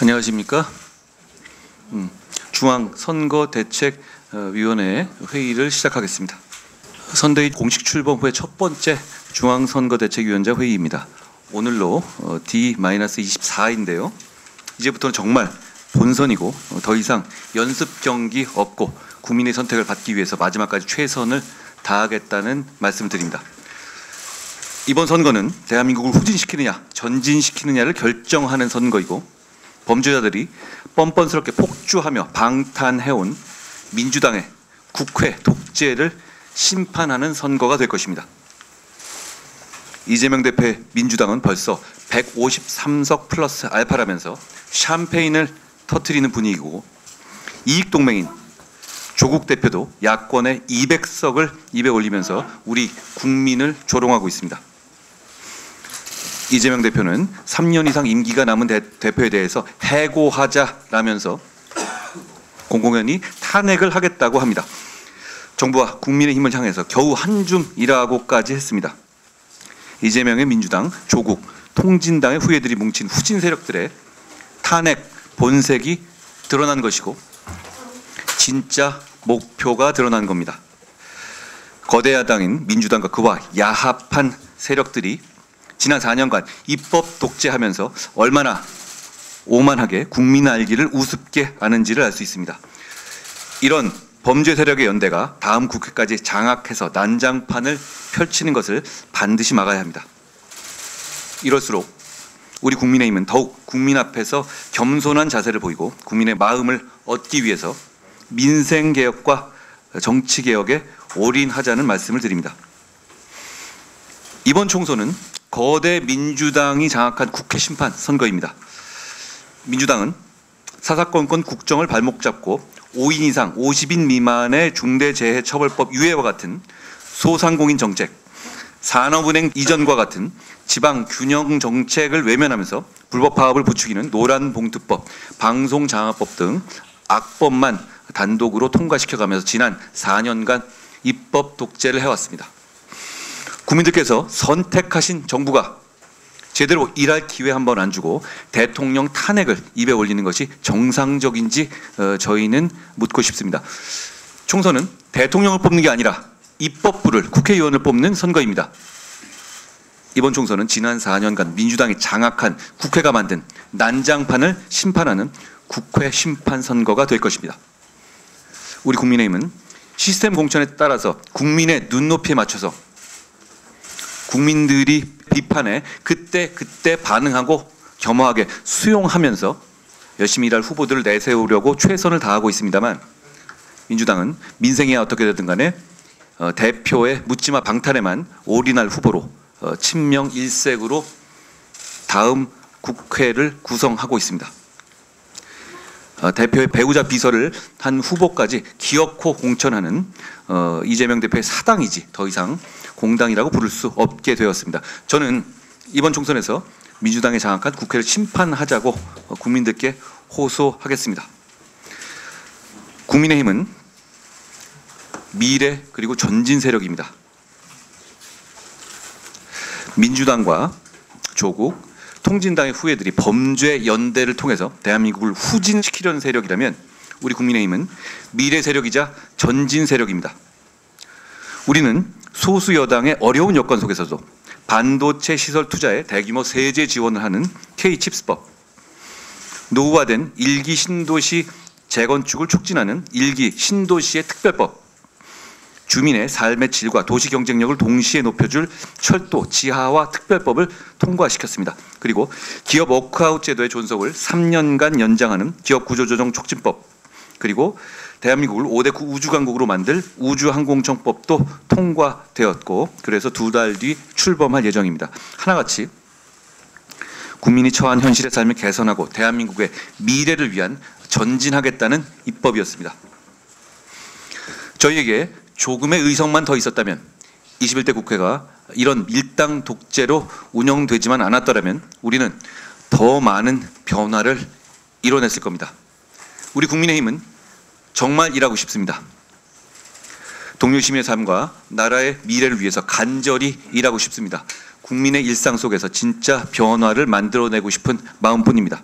안녕하십니까? 음, 중앙선거대책위원회 회의를 시작하겠습니다. 선대위 공식 출범 후에 첫 번째 중앙선거대책위원회 회의입니다. 오늘로 어, D-24인데요. 이제부터는 정말 본선이고 어, 더 이상 연습 경기 없고 국민의 선택을 받기 위해서 마지막까지 최선을 다하겠다는 말씀을 드립니다. 이번 선거는 대한민국을 후진시키느냐 전진시키느냐를 결정하는 선거이고 범죄자들이 뻔뻔스럽게 폭주하며 방탄해온 민주당의 국회 독재를 심판하는 선거가 될 것입니다. 이재명 대표의 민주당은 벌써 153석 플러스 알파라면서 샴페인을 터트리는 분위기고 이익 동맹인 조국 대표도 야권의 200석을 입에 올리면서 우리 국민을 조롱하고 있습니다. 이재명 대표는 3년 이상 임기가 남은 대, 대표에 대해서 해고하자라면서 공공연히 탄핵을 하겠다고 합니다. 정부와 국민의 힘을 향해서 겨우 한줌이라고까지 했습니다. 이재명의 민주당, 조국, 통진당의 후예들이 뭉친 후진 세력들의 탄핵 본색이 드러난 것이고 진짜 목표가 드러난 겁니다. 거대 야당인 민주당과 그와 야합한 세력들이 지난 4년간 입법 독재하면서 얼마나 오만하게 국민 알기를 우습게 아는지를 알 수 있습니다. 이런 범죄 세력의 연대가 다음 국회까지 장악해서 난장판을 펼치는 것을 반드시 막아야 합니다. 이럴수록 우리 국민의힘은 더욱 국민 앞에서 겸손한 자세를 보이고 국민의 마음을 얻기 위해서 민생 개혁과 정치 개혁에 올인하자는 말씀을 드립니다. 이번 총선은 거대 민주당이 장악한 국회 심판 선거입니다. 민주당은 사사건건 국정을 발목 잡고 5인 이상 50인 미만의 중대재해처벌법 유예와 같은 소상공인 정책, 산업은행 이전과 같은 지방 균형 정책을 외면하면서 불법 파업을 부추기는 노란 봉투법, 방송 장악법 등 악법만 단독으로 통과시켜가면서 지난 4년간 입법 독재를 해왔습니다. 국민들께서 선택하신 정부가 제대로 일할 기회 한 번 안 주고 대통령 탄핵을 입에 올리는 것이 정상적인지 어, 저희는 묻고 싶습니다. 총선은 대통령을 뽑는 게 아니라 입법부를 국회의원을 뽑는 선거입니다. 이번 총선은 지난 4년간 민주당이 장악한 국회가 만든 난장판을 심판하는 국회 심판 선거가 될 것입니다. 우리 국민의힘은 시스템 공천에 따라서 국민의 눈높이에 맞춰서 국민들이 비판에 그때 그때 반응하고 겸허하게 수용하면서 열심히 일할 후보들을 내세우려고 최선을 다하고 있습니다만 민주당은 민생이 어떻게 되든 간에 어, 대표의 묻지마 방탄에만 올인할 후보로 어, 친명 일색으로 다음 국회를 구성하고 있습니다. 어, 대표의 배우자 비서를 한 후보까지 기어코 공천하는 어, 이재명 대표의 사당이지 더 이상 공당이라고 부를 수 없게 되었습니다. 저는 이번 총선에서 민주당의 장악한 국회를 심판하자고 어, 국민들께 호소하겠습니다. 국민의힘은 미래 그리고 전진 세력입니다. 민주당과 조국, 통진당의 후예들이 범죄 연대를 통해서 대한민국을 후진시키려는 세력이라면 우리 국민의힘은 미래 세력이자 전진 세력입니다. 우리는 소수 여당의 어려운 여건 속에서도 반도체 시설 투자에 대규모 세제 지원을 하는 K-칩스법, 노후화된 일기 신도시 재건축을 촉진하는 일기 신도시의 특별법, 주민의 삶의 질과 도시 경쟁력을 동시에 높여줄 철도 지하화 특별법을 통과시켰습니다. 그리고 기업 워크아웃 제도의 존속을 3년간 연장하는 기업 구조조정 촉진법 그리고 대한민국을 5대 우주강국으로 만들 우주항공청법도 통과되었고 그래서 두 달 뒤 출범할 예정입니다. 하나같이 국민이 처한 현실의 삶을 개선하고 대한민국의 미래를 위한 전진하겠다는 입법이었습니다. 저희에게 조금의 의석만 더 있었다면 21대 국회가 이런 밀당 독재로 운영되지만 않았더라면 우리는 더 많은 변화를 이뤄냈을 겁니다. 우리 국민의힘은 정말 일하고 싶습니다. 동료 시민의 삶과 나라의 미래를 위해서 간절히 일하고 싶습니다. 국민의 일상 속에서 진짜 변화를 만들어내고 싶은 마음뿐입니다.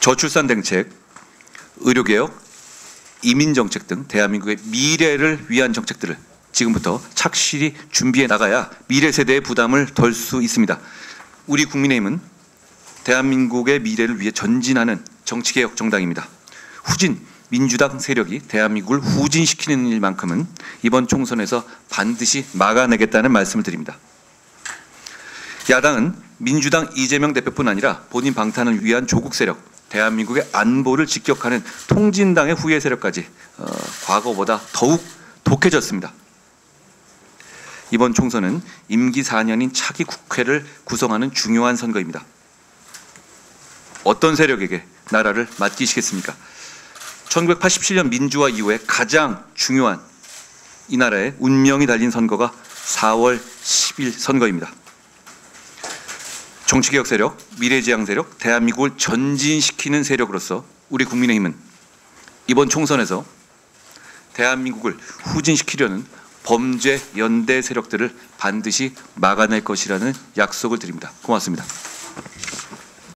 저출산 대책, 의료개혁, 이민 정책 등 대한민국의 미래를 위한 정책들을 지금부터 착실히 준비해 나가야 미래 세대의 부담을 덜 수 있습니다. 우리 국민의힘은 대한민국의 미래를 위해 전진하는 정치개혁 정당입니다. 후진 민주당 세력이 대한민국을 후진시키는 일만큼은 이번 총선에서 반드시 막아내겠다는 말씀을 드립니다. 야당은 민주당 이재명 대표뿐 아니라 본인 방탄을 위한 조국 세력, 대한민국의 안보를 직격하는 통진당의 후예 세력까지 어, 과거보다 더욱 독해졌습니다. 이번 총선은 임기 4년인 차기 국회를 구성하는 중요한 선거입니다. 어떤 세력에게 나라를 맡기시겠습니까? 1987년 민주화 이후에 가장 중요한 이 나라의 운명이 달린 선거가 4월 10일 선거입니다. 정치개혁 세력, 미래지향 세력, 대한민국을 전진시키는 세력으로서 우리 국민의힘은 이번 총선에서 대한민국을 후진시키려는 범죄 연대 세력들을 반드시 막아낼 것이라는 약속을 드립니다. 고맙습니다.